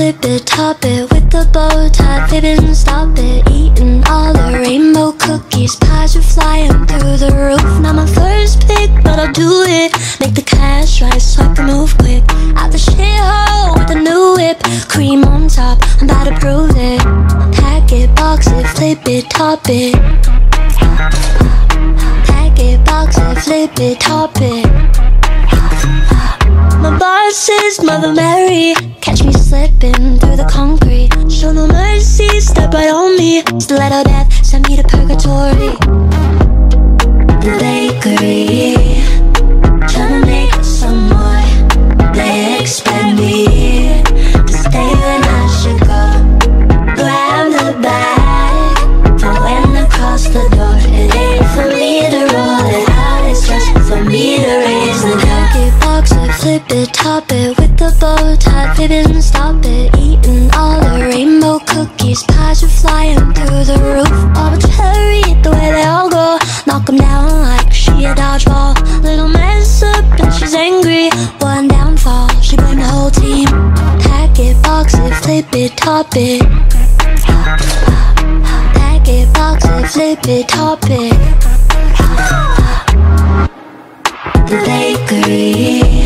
flip it, top it with the bow tie, fibbing, stop it. Eating all the rainbow cookies, pies are flying through the roof. Not my first pick, but I'll do it. Make the cash right so can move quick. Out the shithole with a new whip, cream on top. I'm about to prove it. Box it, flip it, top it. Pack it, box it, flip it, top it. My boss is Mother Mary. Catch me slipping through the concrete. Show no mercy, step right on me. Stiletto death, send me to purgatory. The bakery, tryna make some more. They expect me it, top it with the bow tie, fibbing, stop it. Eating all the rainbow cookies, pies are flying through the roof. Arbitrary, the way they all go, knock 'em down like she a dodgeball. Little mess up and she's angry. One downfall, she blamed the whole team. Pack it, box it, flip it, top it. Pack it, box it, flip it, top it. The bakery,